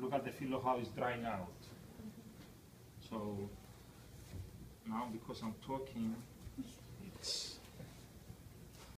look at the feel how it's drying out. So now because I'm talking,